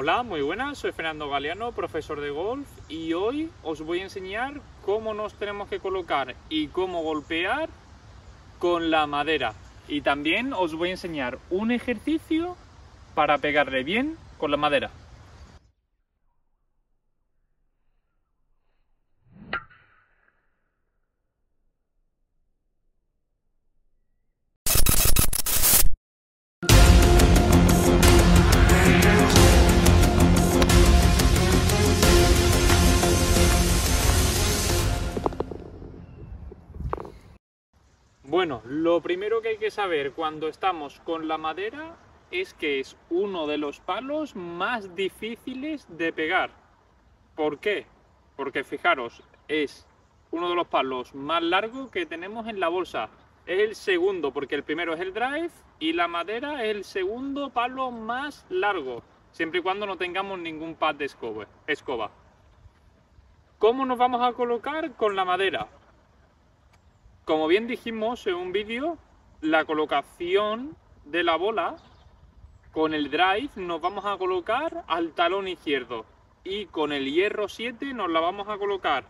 Hola, muy buenas, soy Fernando Galeano, profesor de golf y hoy os voy a enseñar cómo nos tenemos que colocar y cómo golpear con la madera. Y también os voy a enseñar un ejercicio para pegarle bien con la madera. Lo primero que hay que saber cuando estamos con la madera es que es uno de los palos más difíciles de pegar. ¿Por qué? Porque fijaros, es uno de los palos más largos que tenemos en la bolsa. Es el segundo, porque el primero es el drive y la madera es el segundo palo más largo, siempre y cuando no tengamos ningún pad de escoba. ¿Cómo nos vamos a colocar con la madera? Como bien dijimos en un vídeo, la colocación de la bola con el drive nos vamos a colocar al talón izquierdo y con el hierro 7 nos la vamos a colocar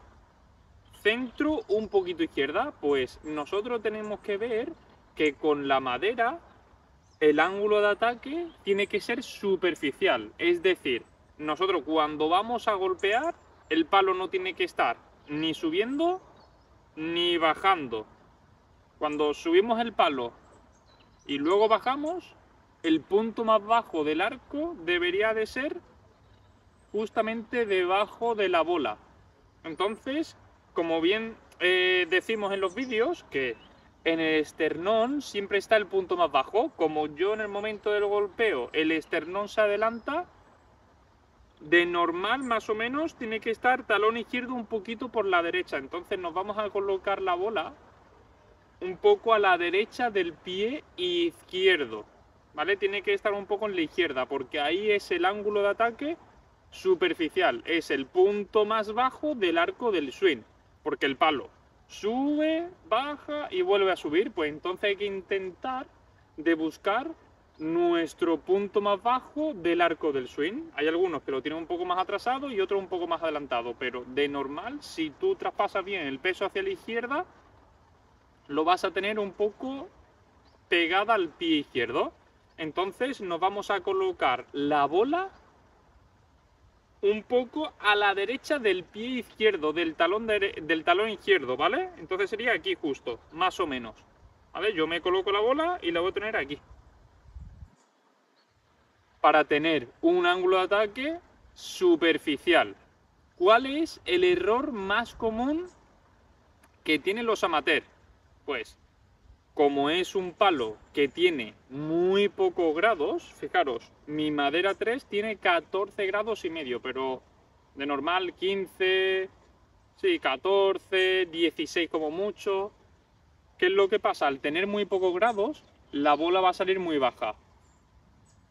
centro un poquito izquierda, pues nosotros tenemos que ver que con la madera el ángulo de ataque tiene que ser superficial, es decir, nosotros cuando vamos a golpear el palo no tiene que estar ni subiendo ni bajando. Cuando subimos el palo y luego bajamos, el punto más bajo del arco debería de ser justamente debajo de la bola. Entonces, como bien eh, decimos en los vídeos, que en el esternón siempre está el punto más bajo. Como yo en el momento del golpeo el esternón se adelanta, de normal más o menos tiene que estar talón izquierdo un poquito por la derecha. Entonces nos vamos a colocar la bola un poco a la derecha del pie izquierdo. ¿Vale? Tiene que estar un poco en la izquierda porque ahí es el ángulo de ataque superficial. Es el punto más bajo del arco del swing. Porque el palo sube, baja y vuelve a subir. Pues entonces hay que intentar de buscar nuestro punto más bajo del arco del swing. Hay algunos que lo tienen un poco más atrasado y otros un poco más adelantado, pero de normal, si tú traspasas bien el peso hacia la izquierda, lo vas a tener un poco pegada al pie izquierdo. Entonces nos vamos a colocar la bola un poco a la derecha del pie izquierdo, del talón, del talón izquierdo, ¿vale? Entonces sería aquí justo, más o menos. ¿Vale? Yo me coloco la bola y la voy a tener aquí para tener un ángulo de ataque superficial. ¿Cuál es el error más común que tienen los amateurs? Pues, como es un palo que tiene muy pocos grados, fijaros, mi madera 3 tiene 14 grados y medio, pero de normal 15, sí, 14, 16 como mucho. ¿Qué es lo que pasa? Al tener muy pocos grados, la bola va a salir muy baja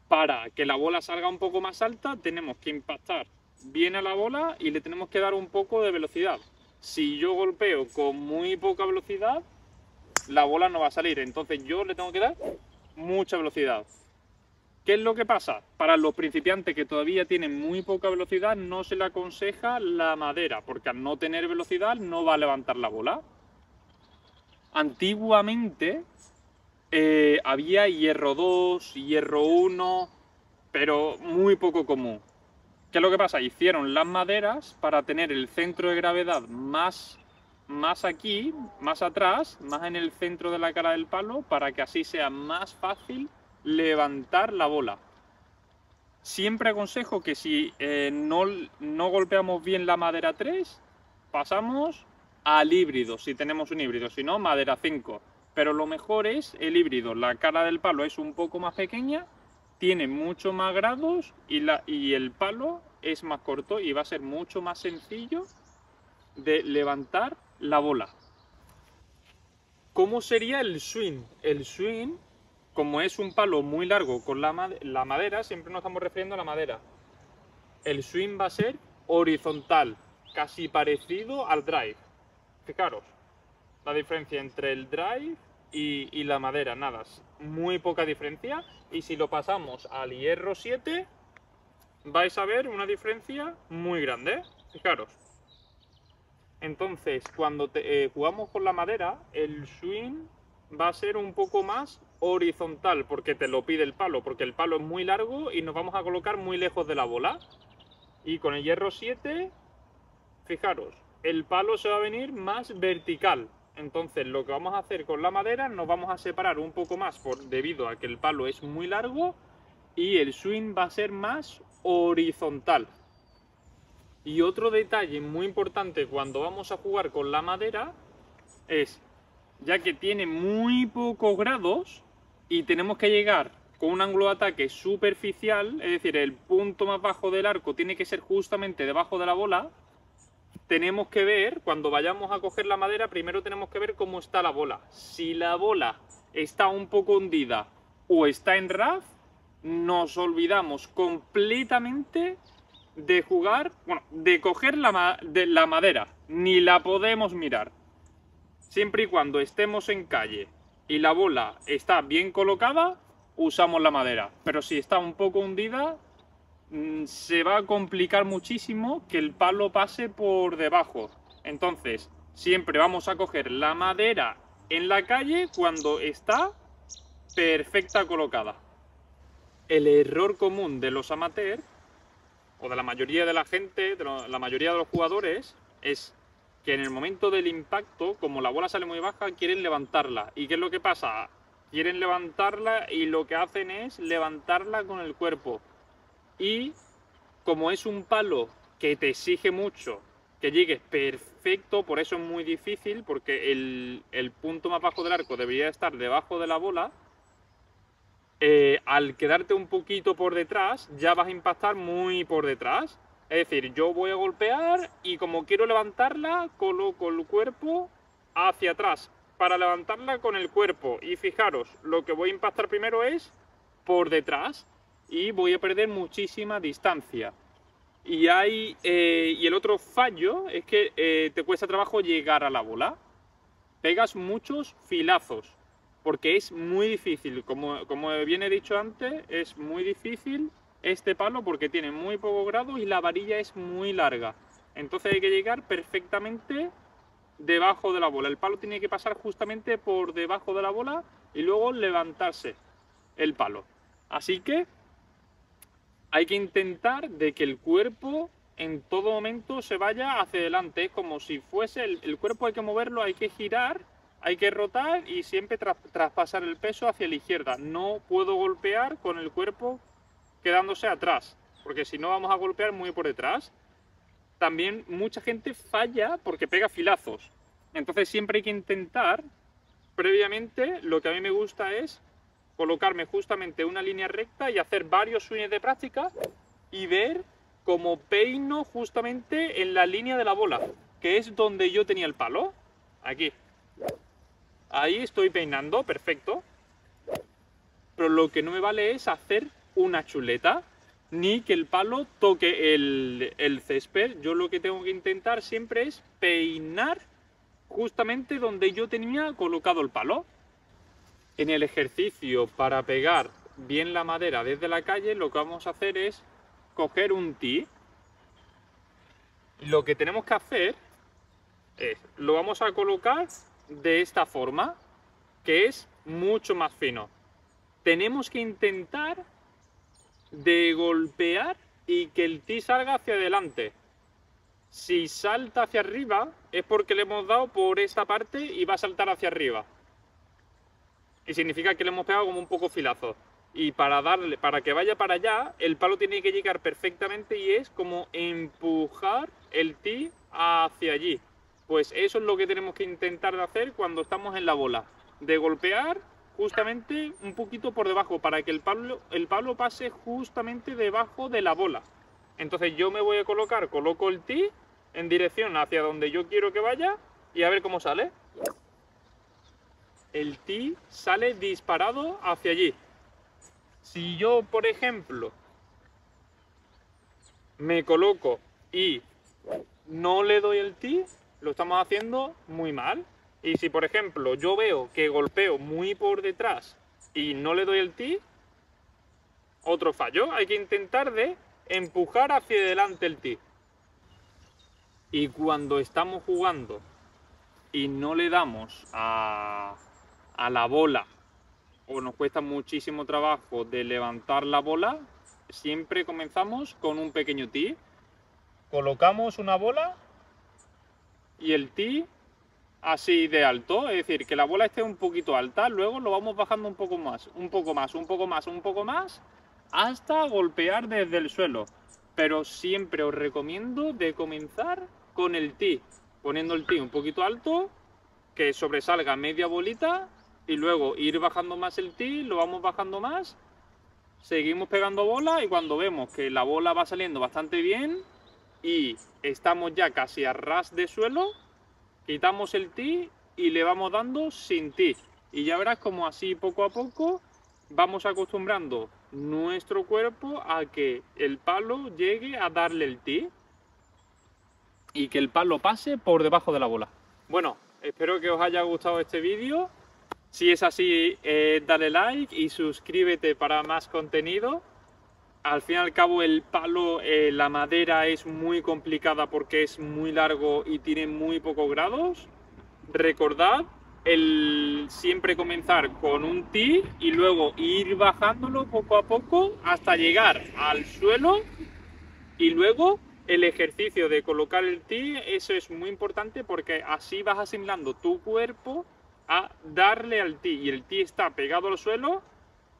para que la bola salga un poco más alta tenemos que impactar bien a la bola y le tenemos que dar un poco de velocidad. Si yo golpeo con muy poca velocidad, la bola no va a salir. Entonces yo le tengo que dar mucha velocidad. ¿Qué es lo que pasa? Para los principiantes que todavía tienen muy poca velocidad no se le aconseja la madera, porque al no tener velocidad no va a levantar la bola. Antiguamente eh, había hierro 2, hierro 1, pero muy poco común. ¿Qué es lo que pasa? Hicieron las maderas para tener el centro de gravedad más, más aquí, más atrás, más en el centro de la cara del palo, para que así sea más fácil levantar la bola. Siempre aconsejo que si eh, no, no golpeamos bien la madera 3, pasamos al híbrido, si tenemos un híbrido, si no, madera 5 pero lo mejor es el híbrido. La cara del palo es un poco más pequeña, tiene mucho más grados y, la, y el palo es más corto y va a ser mucho más sencillo de levantar la bola. ¿Cómo sería el swing? El swing, como es un palo muy largo con la, la madera, siempre nos estamos refiriendo a la madera. El swing va a ser horizontal, casi parecido al drive. Fijaros, la diferencia entre el drive y, la madera, nada, muy poca diferencia. Y si lo pasamos al hierro 7, vais a ver una diferencia muy grande. Fijaros. Entonces, cuando eh, jugamos con la madera, el swing va a ser un poco más horizontal, porque te lo pide el palo, porque el palo es muy largo y nos vamos a colocar muy lejos de la bola. Y con el hierro 7, fijaros, el palo se va a venir más vertical. Entonces lo que vamos a hacer con la madera, nos vamos a separar un poco más por, debido a que el palo es muy largo y el swing va a ser más horizontal. Y otro detalle muy importante cuando vamos a jugar con la madera es, ya que tiene muy pocos grados y tenemos que llegar con un ángulo de ataque superficial, es decir, el punto más bajo del arco tiene que ser justamente debajo de la bola, tenemos que ver, cuando vayamos a coger la madera, primero tenemos que ver cómo está la bola. Si la bola está un poco hundida o está en RAF, nos olvidamos completamente de jugar, bueno, de coger la, de la madera. Ni la podemos mirar. Siempre y cuando estemos en calle y la bola está bien colocada, usamos la madera. Pero si está un poco hundida, se va a complicar muchísimo que el palo pase por debajo. Entonces, siempre vamos a coger la madera en la calle cuando está perfecta colocada. El error común de los amateurs, o de la mayoría de la gente, de la mayoría de los jugadores, es que en el momento del impacto, como la bola sale muy baja, quieren levantarla. ¿Y qué es lo que pasa? Quieren levantarla y lo que hacen es levantarla con el cuerpo y como es un palo que te exige mucho que llegues perfecto, por eso es muy difícil, porque el, punto más bajo del arco debería estar debajo de la bola, eh, al quedarte un poquito por detrás, ya vas a impactar muy por detrás. Es decir, yo voy a golpear y como quiero levantarla, coloco el cuerpo hacia atrás para levantarla con el cuerpo. Y fijaros, lo que voy a impactar primero es por detrás y voy a perder muchísima distancia. Y, hay, eh, y el otro fallo es que eh, te cuesta trabajo llegar a la bola. Pegas muchos filazos, porque es muy difícil, como, como bien he dicho antes, es muy difícil este palo porque tiene muy poco grado y la varilla es muy larga. Entonces hay que llegar perfectamente debajo de la bola. El palo tiene que pasar justamente por debajo de la bola y luego levantarse el palo. Así que hay que intentar de que el cuerpo en todo momento se vaya hacia adelante. Como si fuese el, cuerpo hay que moverlo, hay que girar, hay que rotar y siempre traspasar el peso hacia la izquierda. No puedo golpear con el cuerpo quedándose atrás, porque si no vamos a golpear muy por detrás. También mucha gente falla porque pega filazos. Entonces siempre hay que intentar, previamente, lo que a mí me gusta es colocarme justamente una línea recta y hacer varios swings de práctica y ver cómo peino justamente en la línea de la bola, que es donde yo tenía el palo. Aquí. Ahí estoy peinando, perfecto. Pero lo que no me vale es hacer una chuleta, ni que el palo toque el, el césped. Yo lo que tengo que intentar siempre es peinar justamente donde yo tenía colocado el palo. En el ejercicio para pegar bien la madera desde la calle, lo que vamos a hacer es coger un tee. Lo que tenemos que hacer es, lo vamos a colocar de esta forma, que es mucho más fino. Tenemos que intentar de golpear y que el tee salga hacia adelante. Si salta hacia arriba es porque le hemos dado por esta parte y va a saltar hacia arriba y significa que le hemos pegado como un poco filazo. Y para darle, para que vaya para allá, el palo tiene que llegar perfectamente y es como empujar el tee hacia allí. Pues eso es lo que tenemos que intentar de hacer cuando estamos en la bola. De golpear justamente un poquito por debajo para que el palo, el palo pase justamente debajo de la bola. Entonces yo me voy a colocar, coloco el tee en dirección hacia donde yo quiero que vaya y a ver cómo sale el ti sale disparado hacia allí. Si yo, por ejemplo, me coloco y no le doy el ti, lo estamos haciendo muy mal. Y si, por ejemplo, yo veo que golpeo muy por detrás y no le doy el ti, otro fallo. Hay que intentar de empujar hacia adelante el tee. Y cuando estamos jugando y no le damos a, a la bola o nos cuesta muchísimo trabajo de levantar la bola, siempre comenzamos con un pequeño tee. Colocamos una bola y el tee así de alto, es decir, que la bola esté un poquito alta, luego lo vamos bajando un poco más, un poco más, un poco más, un poco más, hasta golpear desde el suelo. Pero siempre os recomiendo de comenzar con el tee, poniendo el tee un poquito alto, que sobresalga media bolita y luego ir bajando más el tee, lo vamos bajando más, seguimos pegando bola y cuando vemos que la bola va saliendo bastante bien y estamos ya casi a ras de suelo, quitamos el tee y le vamos dando sin tee. Y ya verás como así poco a poco vamos acostumbrando nuestro cuerpo a que el palo llegue a darle el tee y que el palo pase por debajo de la bola. Bueno, espero que os haya gustado este vídeo. Si es así, eh, dale like y suscríbete para más contenido. Al fin y al cabo el palo, eh, la madera es muy complicada porque es muy largo y tiene muy pocos grados. Recordad el siempre comenzar con un ti y luego ir bajándolo poco a poco hasta llegar al suelo y luego el ejercicio de colocar el ti, eso es muy importante porque así vas asimilando tu cuerpo a darle al ti y el ti está pegado al suelo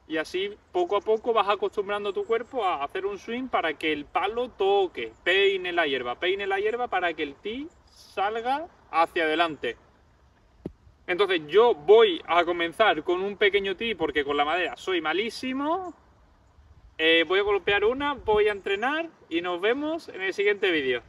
y así poco a poco vas acostumbrando tu cuerpo a hacer un swing para que el palo toque, peine la hierba, peine la hierba para que el ti salga hacia adelante. Entonces yo voy a comenzar con un pequeño ti porque con la madera soy malísimo. Eh, voy a golpear una, voy a entrenar y nos vemos en el siguiente vídeo.